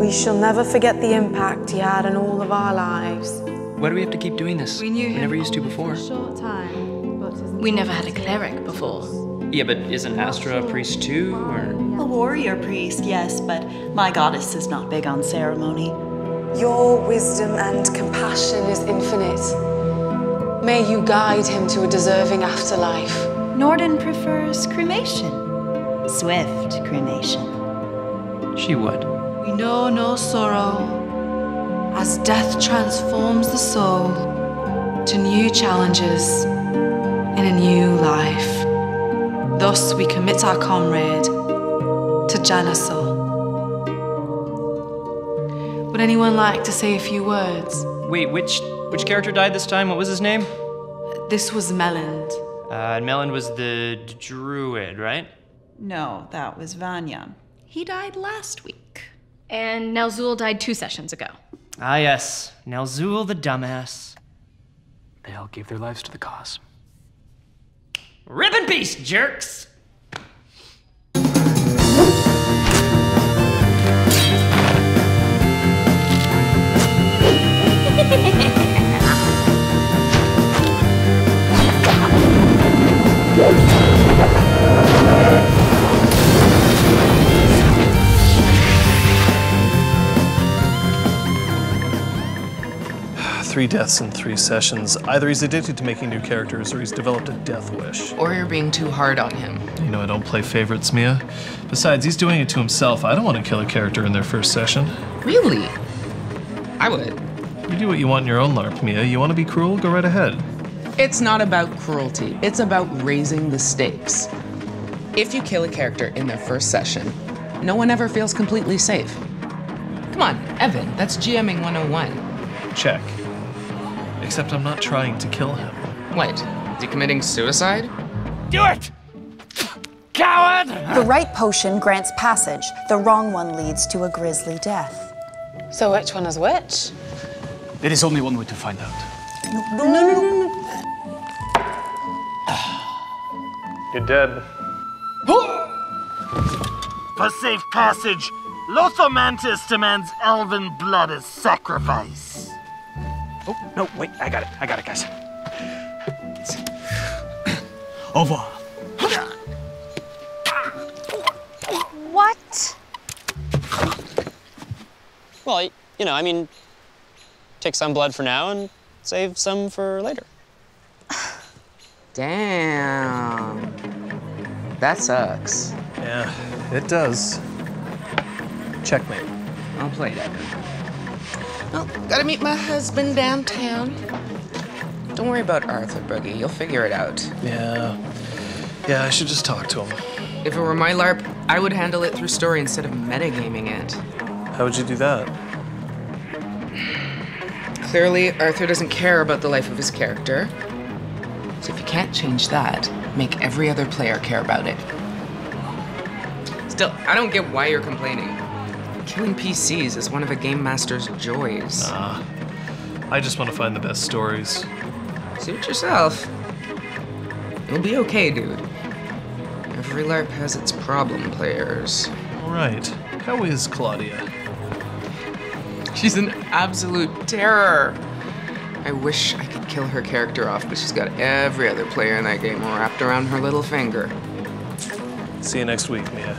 We shall never forget the impact he had on all of our lives. Why do we have to keep doing this? We knew we him never used to for before. a short time, but We never had a cleric before. Yeah, but isn't Astra a priest too? Or A warrior priest, yes, but my goddess is not big on ceremony. Your wisdom and compassion is infinite. May you guide him to a deserving afterlife. Norden prefers cremation. Swift cremation. she would. We know no sorrow as death transforms the soul to new challenges in a new life. Thus, we commit our comrade to Janusor. Would anyone like to say a few words? Wait, which which character died this time? What was his name? This was Melland. Uh, and Melon was the d- druid, right? No, that was Vanya. He died last week. And Nelzul died two sessions ago. Ah, yes. Nelzul the dumbass. They all gave their lives to the cause. Rip in peace, jerks! Three deaths in three sessions. Either he's addicted to making new characters or he's developed a death wish. Or you're being too hard on him. You know, I don't play favorites, Mia. Besides, he's doing it to himself. I don't want to kill a character in their first session. Really? I would. You do what you want in your own LARP, Mia. You want to be cruel? Go right ahead. It's not about cruelty, it's about raising the stakes. If you kill a character in their first session, no one ever feels completely safe. Come on, Evan, that's GMing 101. Check. Except I'm not trying to kill him. What? Is he committing suicide? Do it! Coward! The right potion grants passage, the wrong one leads to a grisly death. So, which one is which? There is only one way to find out. No! You're dead. For safe passage, Lothomantis demands elven blood as sacrifice. Oh, no, wait, I got it. I got it, guys. Over. What? Well, you know, I mean, take some blood for now and save some for later. Damn. That sucks. Yeah, it does. Checkmate. I'll play that. Well, gotta meet my husband downtown. Don't worry about Arthur, Boogie. You'll figure it out. Yeah. Yeah, I should just talk to him. If it were my LARP, I would handle it through story instead of metagaming it. How would you do that? Clearly, Arthur doesn't care about the life of his character. So if you can't change that, make every other player care about it. Still, I don't get why you're complaining. Killing PCs is one of a game master's joys. Nah. I just want to find the best stories. Suit yourself. You'll be okay, dude. Every LARP has its problem players. All right. How is Claudia? She's an absolute terror. I wish I could kill her character off, but she's got every other player in that game wrapped around her little finger. See you next week, Mia.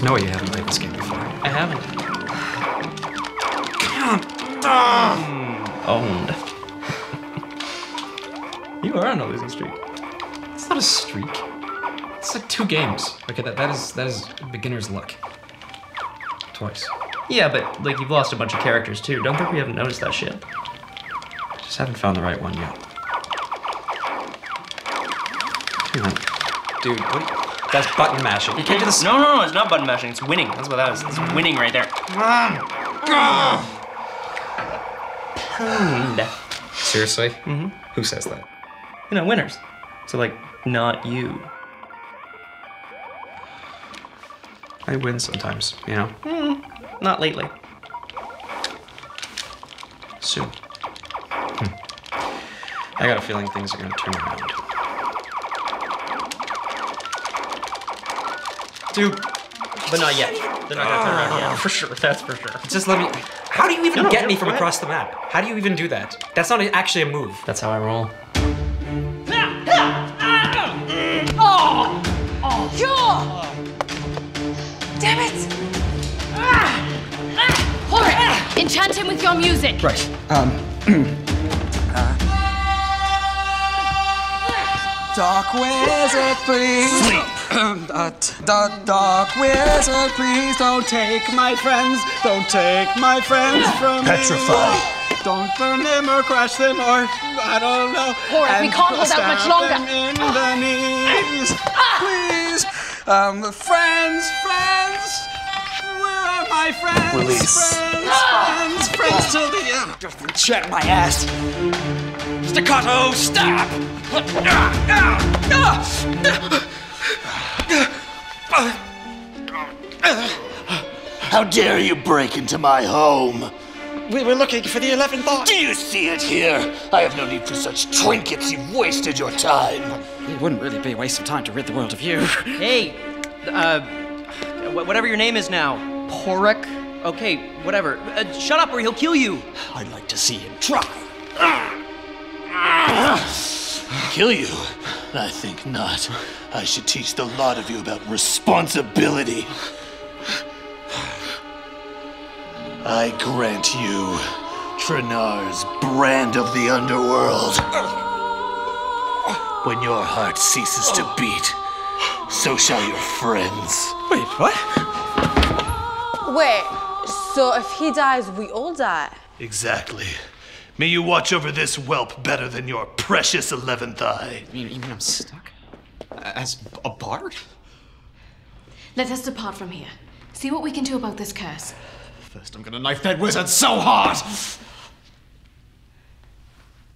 There's no way you haven't played this game before. I haven't. Hmm. Owned. you are on a losing streak. It's not a streak. It's like two games. Okay, that, that is that is beginner's luck. Twice. Yeah, but like you've lost a bunch of characters too. Don't think we haven't noticed that shit. Just haven't found the right one yet. Hang on. Dude, what? That's button mashing. You can't do this. No, no, no, it's not button mashing. It's winning. That's what that is. It's winning right there. Pwned. Seriously? Mm-hmm. Who says that? You know, winners. So like, not you. I win sometimes, you know? Not lately. Soon. Hmm. I got a feeling things are gonna turn around. Dude, but not yet. They're not gonna turn around. Yeah, for sure. That's for sure. Just let me. How do you even No, no, get no, me from ahead. across the map? How do you even do that? That's not actually a move. That's how I roll. Ah, ah, ah. Oh! Oh! Yeah! Damn it! Horace, enchant him with your music. Right. Um. Dark wizard, please. Sleep. uh, t- da- dark wizard, please don't take my friends. Don't take my friends from Petrify. me. Don't burn them or crush them or I don't know. Horace, we can't hold out much longer. them in the knees, please. Um, friends, friends. Where are my friends? Release. Friends, friends, friends till the end. Just check my ass. Staccato, stop! How dare you break into my home? We were looking for the 11th art. Do you see it here? I have no need for such trinkets. You've wasted your time. It wouldn't really be a waste of time to rid the world of you. Hey, uh, whatever your name is now, Porek. Okay, whatever. Uh, shut up, or he'll kill you. I'd like to see him try. Kill you? I think not. I should teach the lot of you about responsibility. I grant you Trenar's brand of the underworld. When your heart ceases to beat, so shall your friends. Wait, what? Wait, so if he dies, we all die? Exactly. May you watch over this whelp better than your precious eleventh eye. You mean, you mean I'm stuck? As a bard? Let us depart from here. See what we can do about this curse. First, I'm gonna knife that wizard so hard!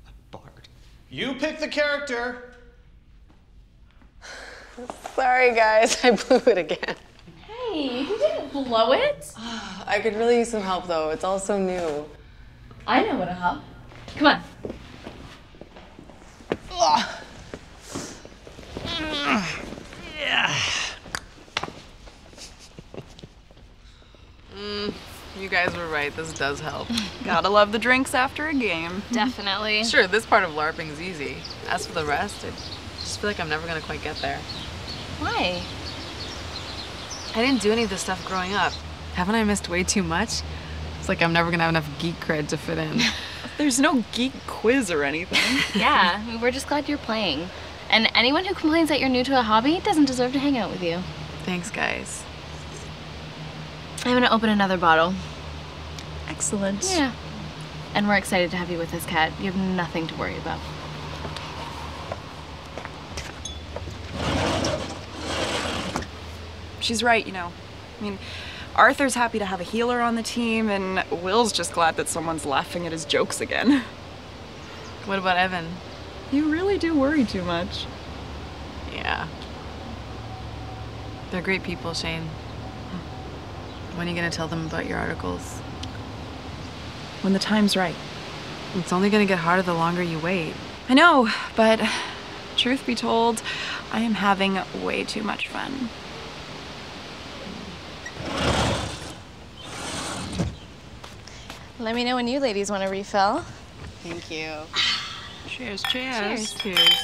A bard. You pick the character. Sorry, guys, I blew it again. Hey, you didn't blow it. I could really use some help, though. It's all so new. I know what'll help. Come on. Mm, you guys were right. This does help. Gotta love the drinks after a game. Definitely. Sure, this part of LARPing is easy. As for the rest, I just feel like I'm never gonna quite get there. Why? I didn't do any of this stuff growing up. Haven't I missed way too much? It's like I'm never gonna have enough geek cred to fit in. There's no geek quiz or anything. yeah, we're just glad you're playing. And anyone who complains that you're new to a hobby doesn't deserve to hang out with you. Thanks, guys. I'm gonna open another bottle. Excellent. Yeah. And we're excited to have you with us, Kat. You have nothing to worry about. She's right, you know. I mean, Arthur's happy to have a healer on the team, and Will's just glad that someone's laughing at his jokes again. What about Evan? You really do worry too much. Yeah. They're great people, Shane. When are you gonna tell them about your articles? When the time's right. It's only gonna get harder the longer you wait. I know, but truth be told, I am having way too much fun. Let me know when you ladies want a refill. Thank you. Cheers, cheers. Cheers. Cheers.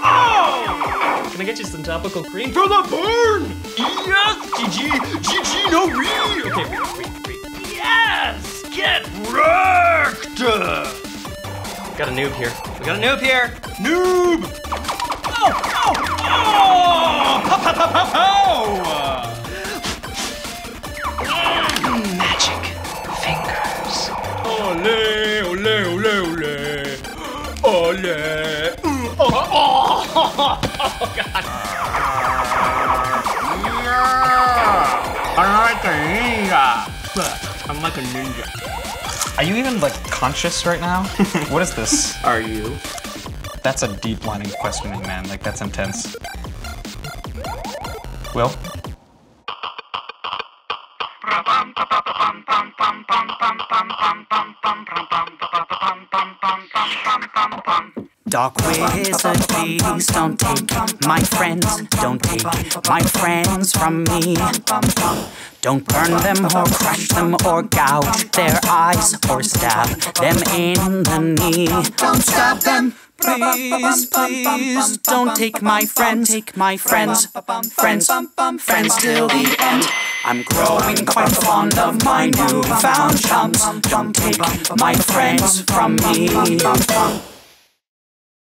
Oh! Can I get you some topical cream for the burn? Yes, GG, GG, no re. Okay, wait, wait, wait. Yes! Get wrecked! Got a noob here. We got a noob here. Noob! Oh, oh, oh! Magic fingers. Ole, ole, ole, ole. Ole. Mm, Oh, oh, oh, God. I'm like a ninja. I'm like a ninja. Are you even like conscious right now? what is this? Are you? That's a deep line of questioning, man. Like that's intense. Will? Dark wizard, please don't take my friends, don't take my friends from me. Don't burn them or crush them or gouge their eyes or stab them in the knee. Don't stab them. Please, please, don't take my friends, take my friends, friends, friends till the end. I'm growing quite fond of my newfound chums. Don't take my friends from me.